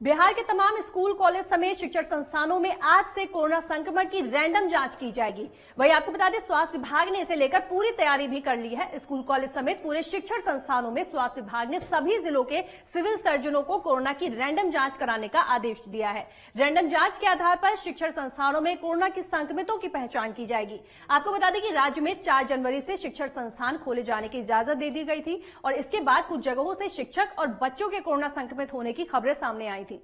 बिहार के तमाम school, college समेत शिक्षण संस्थानों में आज से कोरोना संक्रमण की रैंडम जाँच की जाएगी। वही आपको बता दें, स्वास्थ्य विभाग ने इसे लेकर पूरी तैयारी भी कर ली है। स्कूल, कॉलेज समेत पूरे शिक्षण संस्थानों में स्वास्थ्य विभाग ने सभी जिलों के सिविल सर्जनों को कोरोना की रैंडम जाँच कराने का आदेश दिया है। रैंडम जाँच के आधार पर शिक्षण संस्थानों में कोरोना की संक्रमितों की पहचान की जाएगी। आपको बता दें कि राज्य में चार जनवरी से शिक्षण संस्थान खोले जाने की इजाज़त दे दी गई थी और इसके बाद कुछ जगहों से शिक्षक और बच्चों के कोरोना संक्रमित होने की खबरें सामने आई નથી